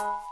Bye.